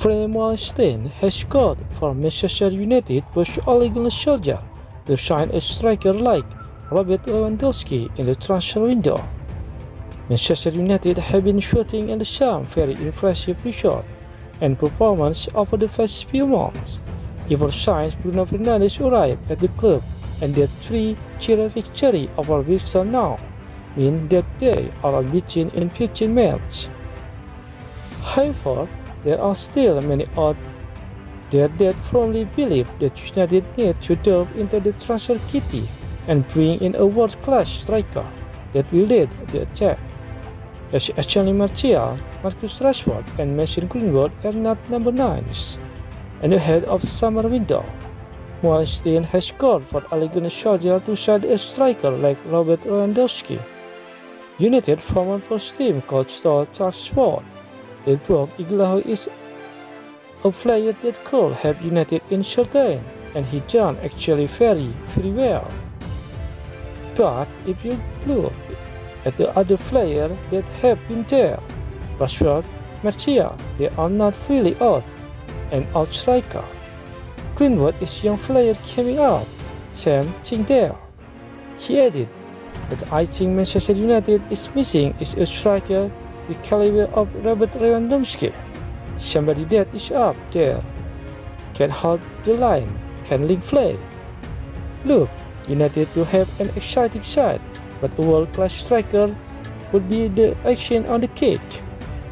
Frame has scored for Manchester United push Ole Gunnar Solskjaer to sign a striker like Robert Lewandowski in the transfer window. Manchester United have been shooting in some very impressive results and performance over the past few months. Ever since Bruno Fernandes arrived at the club and their three-0 victory over Bristol now mean that they are unbeaten in 15 matches. However, there are still many out there that firmly believe that United need to delve into the treasure kitty and bring in a world-class striker that will lead the attack. As Anthony Martial, Marcus Rashford, and Mason Greenwood are not number 9s. And ahead of summer window, Meulensteen has called for Gunnar Solskjaer to sign a striker like Robert Lewandowski. United former first team coach told Talksport that Brock Ighalo is a player that could help United in short time, and he done actually very, very well. But if you look at the other players that have been there, Rashford, Martial, they are not really out and out striker. Greenwood is young player coming up, Sam Chingdale. He added that I think Manchester United is missing is a striker the caliber of Robert Lewandowski. Somebody that is up there, can hold the line, can link play. Look, United do have an exciting side, but a world-class striker would be the action on the cake,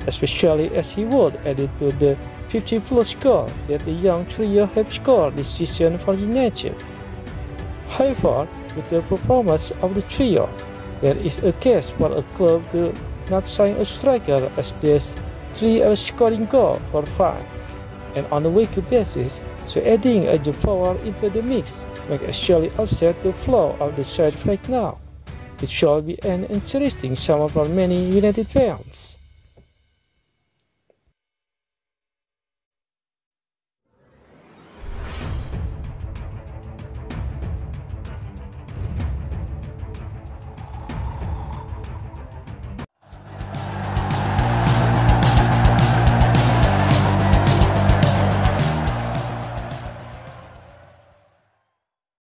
especially as he would add it to the 50 plus goal that the young trio have scored this season for United. However, with the performance of the trio, there is a case for a club to not sign a striker as this three are scoring goal for fun and on a weekly basis, so adding a new forward into the mix may actually upset the flow of the side right now. It shall be an interesting summer for many United fans.